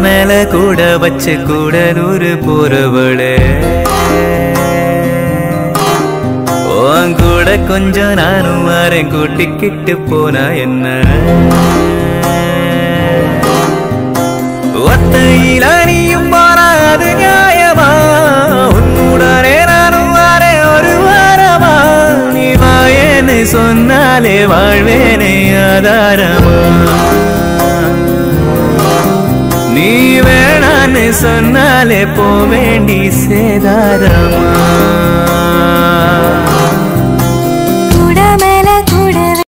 மேல கூட வச்சு கூட நூறு போறவளே. உன் கூட கொஞ்சம் நானும் வரேன் கூட்டிக்கிட்டு போனா என்ன? ஒத்தையில நீயும் போனா அது நியாயமா உன்னுடனே நானும் வரேன் ஒரு வாரமா? நீ வாயேன்னு சொன்னாலே வாழ்வேனே ஆதாரமா? நீ வேணான்னு சொன்னாலே போவேண்டி சேதாரம்.